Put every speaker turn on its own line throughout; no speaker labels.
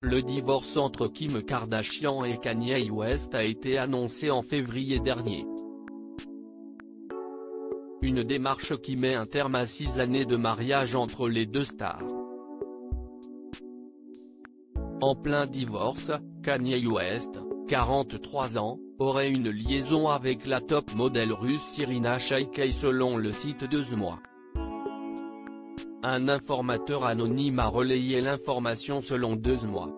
Le divorce entre Kim Kardashian et Kanye West a été annoncé en février dernier. Une démarche qui met un terme à six années de mariage entre les deux stars. En plein divorce, Kanye West, 43 ans, aurait une liaison avec la top modèle russe Irina Shayk selon le site de Mois. Un informateur anonyme a relayé l'information selon deux mois.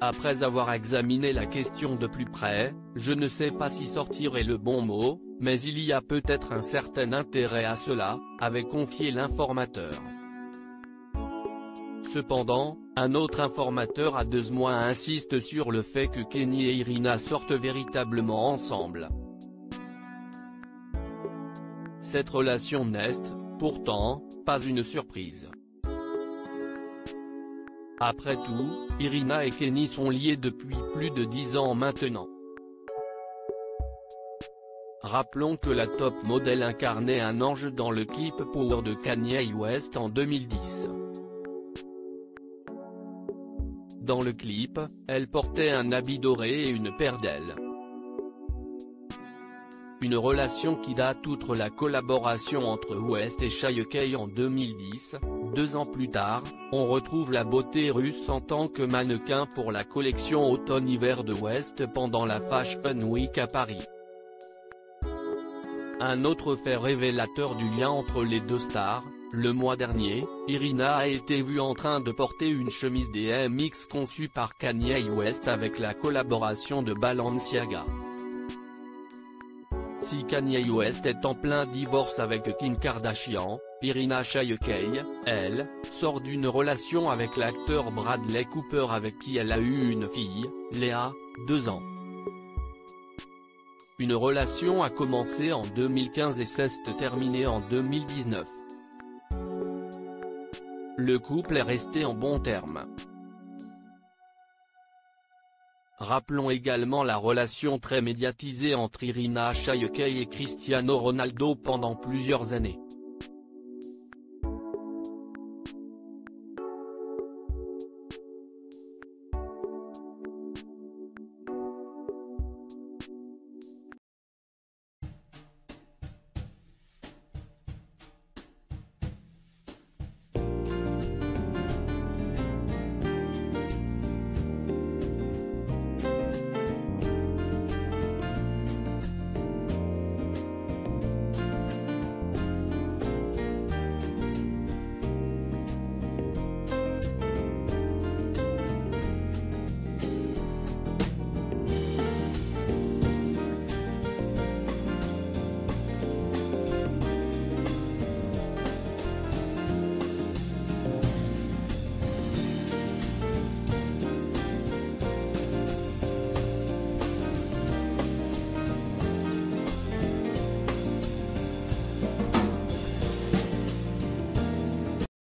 Après avoir examiné la question de plus près, je ne sais pas si sortir est le bon mot, mais il y a peut-être un certain intérêt à cela, avait confié l'informateur. Cependant, un autre informateur à deux mois insiste sur le fait que Kenny et Irina sortent véritablement ensemble. Cette relation n'est, pourtant, pas une surprise. Après tout, Irina et Kenny sont liés depuis plus de dix ans maintenant. Rappelons que la top modèle incarnait un ange dans le clip Power de Kanye West en 2010. Dans le clip, elle portait un habit doré et une paire d'ailes. Une relation qui date outre la collaboration entre West et Shayekei en 2010, deux ans plus tard, on retrouve la beauté russe en tant que mannequin pour la collection automne-hiver de West pendant la Fashion Week à Paris. Un autre fait révélateur du lien entre les deux stars, le mois dernier, Irina a été vue en train de porter une chemise DMX conçue par Kanye West avec la collaboration de Balenciaga. Si Kanye West est en plein divorce avec Kim Kardashian, Irina Shayk, elle, sort d'une relation avec l'acteur Bradley Cooper avec qui elle a eu une fille, Léa, deux ans. Une relation a commencé en 2015 et s'est terminée en 2019. Le couple est resté en bons termes. Rappelons également la relation très médiatisée entre Irina Shayk et Cristiano Ronaldo pendant plusieurs années.